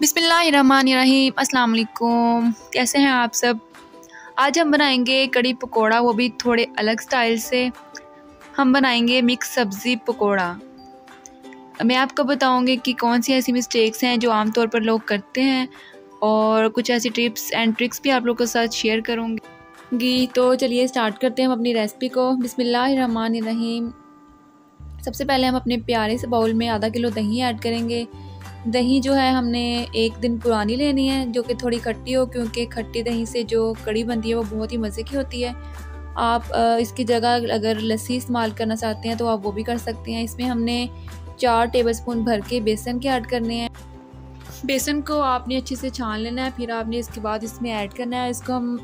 बिसमीम वालेकुम कैसे हैं आप सब? आज हम बनाएँगे कड़ी पकोड़ा, वो भी थोड़े अलग स्टाइल से। हम बनाएँगे मिक्स सब्ज़ी पकोड़ा। मैं आपको बताऊँगी कि कौन सी ऐसी मिस्टेक्स हैं जो आमतौर पर लोग करते हैं और कुछ ऐसी टिप्स एंड ट्रिक्स भी आप लोगों के साथ शेयर करूँगी। तो चलिए स्टार्ट करते हैं हम अपनी रेसिपी को। बिसमीम सबसे पहले हम अपने प्यारे से बाउल में आधा किलो दही ऐड करेंगे। दही जो है हमने एक दिन पुरानी लेनी है, जो कि थोड़ी खट्टी हो, क्योंकि खट्टी दही से जो कड़ी बनती है वो बहुत ही मज़े की होती है। आप इसकी जगह अगर लस्सी इस्तेमाल करना चाहते हैं तो आप वो भी कर सकते हैं। इसमें हमने चार टेबलस्पून भर के बेसन के ऐड करने हैं। बेसन को आपने अच्छे से छान लेना है, फिर आपने इसके बाद इसमें ऐड करना है। इसको हम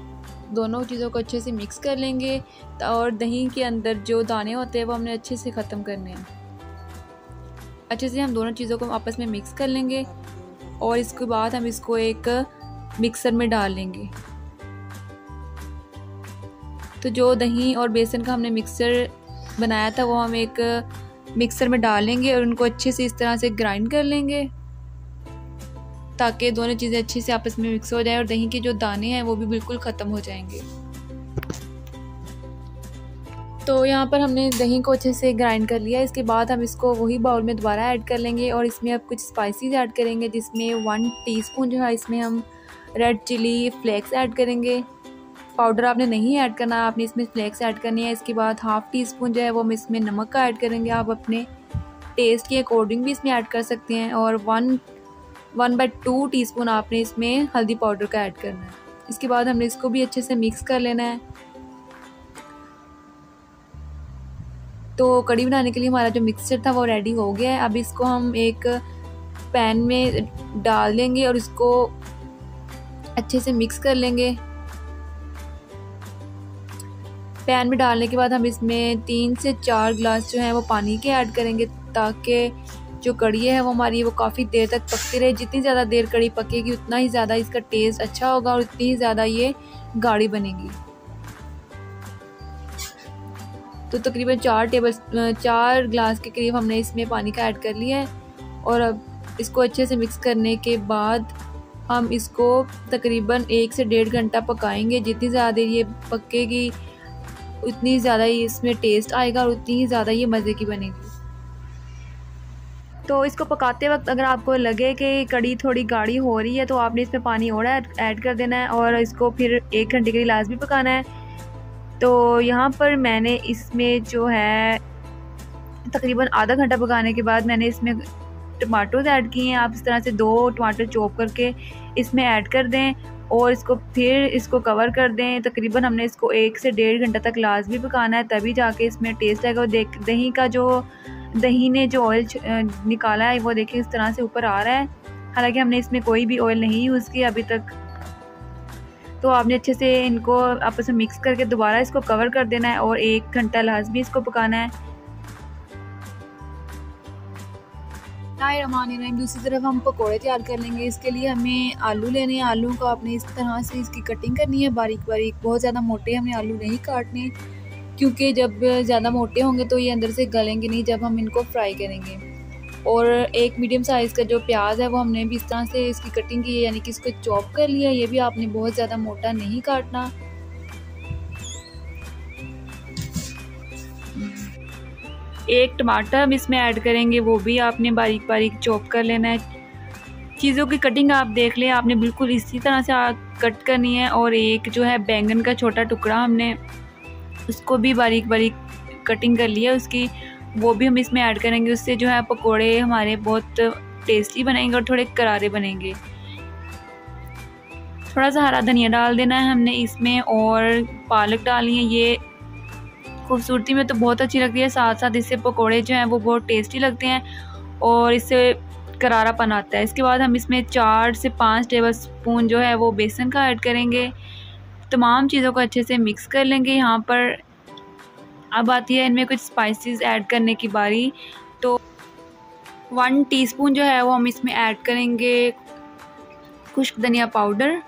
दोनों चीज़ों को अच्छे से मिक्स कर लेंगे और दही के अंदर जो दाने होते हैं वो हमने अच्छे से ख़त्म करने हैं। अच्छे से हम दोनों चीज़ों को आपस में मिक्स कर लेंगे और इसके बाद हम इसको एक मिक्सर में डाल लेंगे। तो जो दही और बेसन का हमने मिक्सर बनाया था, वो हम एक मिक्सर में डालेंगे और उनको अच्छे से इस तरह से ग्राइंड कर लेंगे ताकि दोनों चीज़ें अच्छे से आपस में मिक्स हो जाए और दही के जो दाने हैं, वो भी बिल्कुल ख़त्म हो जाएँगे। तो यहाँ पर हमने दही को अच्छे से ग्राइंड कर लिया। इसके बाद हम इसको वही बाउल में दोबारा ऐड कर लेंगे और इसमें अब कुछ स्पाइसेस ऐड करेंगे, जिसमें वन टीस्पून जो है इसमें हम रेड चिली फ्लेक्स ऐड करेंगे। पाउडर आपने नहीं ऐड करना, आपने इसमें फ्लेक्स ऐड करनी है। इसके बाद हाफ़ टी स्पून जो है वो हम इसमें नमक का ऐड करेंगे। आप अपने टेस्ट के अकॉर्डिंग भी इसमें ऐड कर सकते हैं और one one by two T आपने इसमें हल्दी पाउडर का ऐड करना है। इसके बाद हमने इसको भी अच्छे से मिक्स कर लेना है। तो कड़ी बनाने के लिए हमारा जो मिक्सचर था वो रेडी हो गया है। अब इसको हम एक पैन में डाल देंगे और इसको अच्छे से मिक्स कर लेंगे। पैन में डालने के बाद हम इसमें तीन से चार ग्लास जो है वो पानी के ऐड करेंगे ताकि जो कड़ी है वो हमारी वो काफ़ी देर तक पकती रहे। जितनी ज़्यादा देर कड़ी पकेगी, उतना ही ज़्यादा इसका टेस्ट अच्छा होगा और उतनी ही ज़्यादा ये गाढ़ी बनेगी। तो तकरीबन चार टेबल, चार ग्लास के करीब हमने इसमें पानी का ऐड कर लिया है और अब इसको अच्छे से मिक्स करने के बाद हम इसको तकरीबन एक से डेढ़ घंटा पकाएँगे। जितनी ज़्यादा ये पकेगी, उतनी ज़्यादा ही इसमें टेस्ट आएगा और उतनी ही ज़्यादा ये मज़े की बनेगी। तो इसको पकाते वक्त अगर आपको लगे कि कड़ी थोड़ी गाढ़ी हो रही है तो आपने इसमें पानी और ऐड कर देना है और इसको फिर एक घंटे के लिए लाजमी पकाना है। तो यहाँ पर मैंने इसमें जो है तकरीबन आधा घंटा पकाने के बाद मैंने इसमें टमाटोज ऐड किए हैं। आप इस तरह से दो टमाटर चॉप करके इसमें ऐड कर दें और इसको फिर इसको कवर कर दें। तकरीबन हमने इसको एक से डेढ़ घंटा तक लाजमी पकाना है, तभी जाके इसमें टेस्ट आएगा। देख, दही का जो, दही ने जो ऑयल निकाला है, वो देखें इस तरह से ऊपर आ रहा है। हालाँकि हमने इसमें कोई भी ऑयल नहीं यूज़ किया अभी तक। तो आपने अच्छे से इनको आपस में मिक्स करके दोबारा इसको कवर कर देना है और एक घंटा लाजमी इसको पकाना है। रहीम, दूसरी तरफ़ हम पकोड़े तैयार कर लेंगे। इसके लिए हमें आलू लेने हैं। आलू को आपने इस तरह से इसकी कटिंग करनी है बारीक बारीक। बहुत ज़्यादा मोटे हमने आलू नहीं काटने, क्योंकि जब ज़्यादा मोटे होंगे तो ये अंदर से गलेंगे नहीं जब हम इनको फ्राई करेंगे। और एक मीडियम साइज़ का जो प्याज है, वो हमने भी इस तरह से इसकी कटिंग की है, यानी कि इसको चॉप कर लिया। ये भी आपने बहुत ज़्यादा मोटा नहीं काटना। एक टमाटर हम इसमें ऐड करेंगे, वो भी आपने बारीक बारीक चॉप कर लेना है। चीज़ों की कटिंग आप देख लें, आपने बिल्कुल इसी तरह से कट करनी है, और एक जो है बैंगन का छोटा टुकड़ा हमने उसको भी बारीक बारीक कटिंग कर लिया उसकी। वो भी हम इसमें ऐड करेंगे। उससे जो है पकोड़े हमारे बहुत टेस्टी बनेंगे और थोड़े करारे बनेंगे। थोड़ा सा हरा धनिया डाल देना है हमने इसमें और पालक डाली है। ये खूबसूरती में तो बहुत अच्छी लगती है। साथ साथ इससे पकोड़े जो हैं वो बहुत टेस्टी लगते हैं और इससे करारापन आता है। इसके बाद हम इसमें चार से पाँच टेबल स्पून जो है वो बेसन का ऐड करेंगे। तमाम चीज़ों को अच्छे से मिक्स कर लेंगे। यहाँ पर अब आती है इनमें कुछ स्पाइसेस ऐड करने की बारी। तो वन टीस्पून जो है वो हम इसमें ऐड करेंगे खुश्क धनिया powder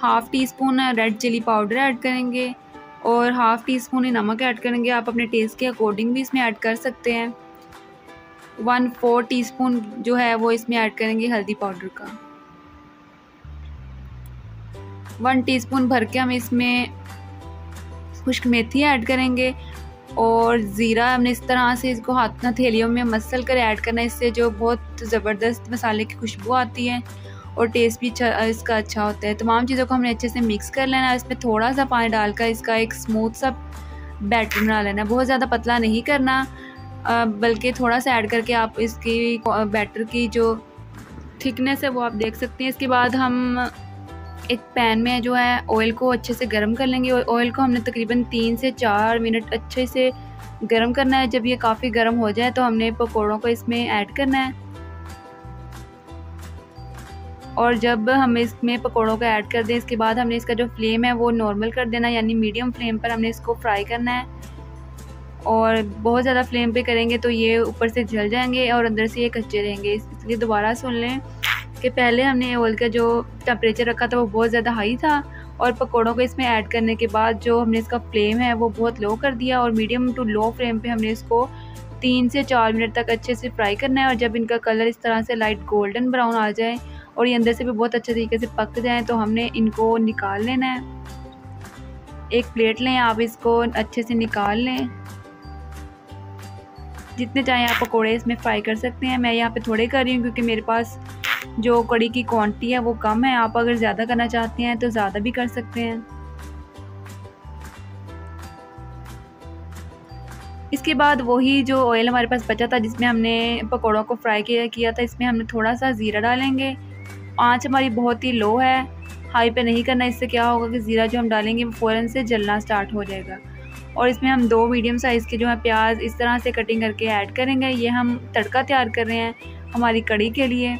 half teaspoon red chili powder add करेंगे और हाफ़ टी स्पून नमक ऐड करेंगे। आप अपने टेस्ट के अकॉर्डिंग भी इसमें ऐड कर सकते हैं। वन फोर टी स्पून जो है वो इसमें ऐड करेंगे हल्दी पाउडर का। वन टीस्पून भर के हम इसमें खुश्क मेथी ऐड करेंगे और ज़ीरा हमने इस तरह से इसको हाथ हथेलियों में मसल कर ऐड करना है। इससे जो बहुत ज़बरदस्त मसाले की खुशबू आती है और टेस्ट भी अच्छा इसका अच्छा होता है। तमाम चीज़ों को हमने अच्छे से मिक्स कर लेना है। इसमें थोड़ा सा पानी डालकर इसका एक स्मूथ सा बैटर बना लेना बहुत ज़्यादा पतला नहीं करना बल्कि थोड़ा सा ऐड करके आप इसकी बैटर की जो थिकनेस है वो आप देख सकते हैं। इसके बाद हम एक पैन में जो है ऑयल को अच्छे से गर्म कर लेंगे। ऑयल को हमने तकरीबन तीन से चार मिनट अच्छे से गर्म करना है। जब ये काफ़ी गर्म हो जाए तो हमने पकौड़ों को इसमें ऐड करना है। और जब हम इसमें पकौड़ों को ऐड कर दें, इसके बाद हमने इसका जो फ्लेम है वो नॉर्मल कर देना यानी मीडियम फ्लेम पर हमने इसको फ्राई करना है। और बहुत ज़्यादा फ्लेम पे करेंगे तो ये ऊपर से जल जाएँगे और अंदर से ये कच्चे रहेंगे। इसलिए दोबारा सुन लें। कि पहले हमने ऑयल का जो टेम्परेचर रखा था वो बहुत ज़्यादा हाई था और पकौड़ों को इसमें ऐड करने के बाद जो हमने इसका फ्लेम है वो बहुत लो कर दिया और मीडियम टू लो फ्लेम पे हमने इसको तीन से चार मिनट तक अच्छे से फ्राई करना है और जब इनका कलर इस तरह से लाइट गोल्डन ब्राउन आ जाए और ये अंदर से भी बहुत अच्छे तरीके से पक जाए तो हमने इनको निकाल लेना है। एक प्लेट लें, आप इसको अच्छे से निकाल लें। जितने चाहें आप पकौड़े इसमें फ्राई कर सकते हैं। मैं यहाँ पे थोड़े कर रही हूँ क्योंकि मेरे पास जो कड़ी की क्वांटिटी है, वो कम है। आप अगर ज़्यादा करना चाहते हैं तो ज़्यादा भी कर सकते हैं। इसके बाद वही जो ऑयल हमारे पास बचा था, जिसमें हमने पकौड़ों को फ्राई किया किया था, इसमें हमने थोड़ा सा ज़ीरा डालेंगे। आँच हमारी बहुत ही लो है। हाई पे नहीं करना, इससे क्या होगा कि ज़ीरा जो हम डालेंगे, वो फ़ौरन से जलना स्टार्ट हो जाएगा। और इसमें हम दो मीडियम साइज़ के जो है प्याज, इस तरह से कटिंग करके ऐड करेंगे। ये हम तड़का तैयार कर रहे हैं हमारी कड़ी के लिए।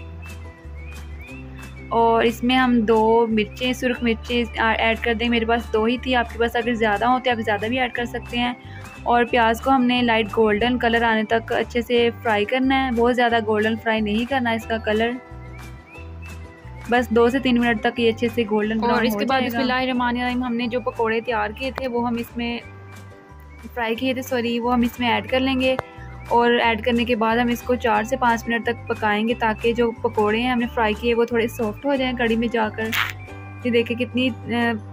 और इसमें हम दो मिर्चें सुरख मिर्चें ऐड कर दें। मेरे पास दो ही थी। आपके पास अगर ज़्यादा हो तो आप ज़्यादा भी ऐड कर सकते हैं। और प्याज को हमने लाइट गोल्डन कलर आने तक अच्छे से फ्राई करना है। बहुत ज़्यादा गोल्डन फ्राई नहीं करना इसका कलर बस दो से तीन मिनट तक ये अच्छे से गोल्डन और इसके बाद बिस्मिल्लाहिर्रहमानिर्रहीम हमने जो पकोड़े तैयार किए थे वो हम इसमें फ्राई किए थे सॉरी वो हम इसमें ऐड कर लेंगे। और ऐड करने के बाद हम इसको चार से पाँच मिनट तक पकाएँगे ताकि जो पकोड़े हैं हमने फ्राई किए, वो थोड़े सॉफ्ट हो जाएँ कड़ी में जाकर। ये देखें कितनी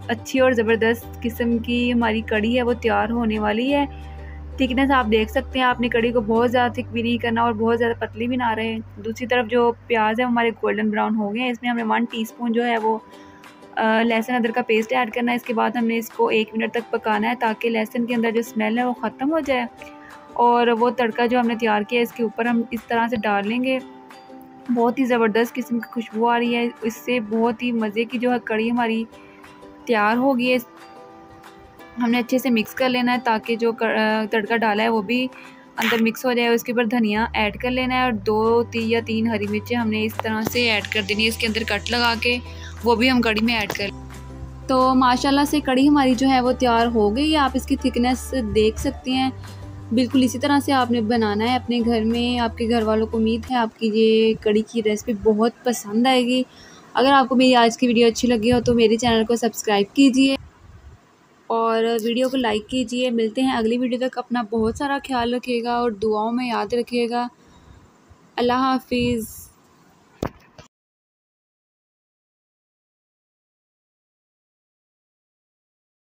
अच्छी और ज़बरदस्त किस्म की हमारी कड़ी है, वो तैयार होने वाली है। थिकनेस आप देख सकते हैं, आपने कड़ी को बहुत ज़्यादा थिक भी नहीं करना और बहुत ज़्यादा पतली भी ना रहे। दूसरी तरफ़ जो प्याज है हमारे गोल्डन ब्राउन हो गए हैं, इसमें हमने वन टीस्पून जो है वो लहसुन अदरक का पेस्ट ऐड करना है। इसके बाद हमने इसको एक मिनट तक पकाना है ताकि लहसुन के अंदर जो स्मेल है, वो ख़त्म हो जाए। और वो तड़का जो हमने तैयार किया है, इसके ऊपर हम इस तरह से डाल लेंगे। बहुत ही ज़बरदस्त किस्म की खुशबू आ रही है। इससे बहुत ही मज़े की जो है कड़ी हमारी तैयार हो गई है। हमने अच्छे से मिक्स कर लेना है ताकि जो तड़का डाला है वो भी अंदर मिक्स हो जाए। उसके ऊपर धनिया ऐड कर लेना है और दो ती, या तीन हरी मिर्चें हमने इस तरह से ऐड कर देनी है। इसके अंदर कट लगा के वो भी हम कड़ी में ऐड कर तो माशाल्लाह से कड़ी हमारी जो है वो तैयार हो गई है। आप इसकी थिकनेस देख सकती हैं। बिल्कुल इसी तरह से आपने बनाना है अपने घर में। आपके घर वालों को उम्मीद है आपकी ये कड़ी की रेसिपी बहुत पसंद आएगी। अगर आपको मेरी आज की वीडियो अच्छी लगी हो तो मेरे चैनल को सब्सक्राइब कीजिए और वीडियो को लाइक कीजिए। मिलते हैं अगली वीडियो तक। अपना बहुत सारा ख्याल रखिएगा और दुआओं में याद रखिएगा। अल्लाह हाफिज़।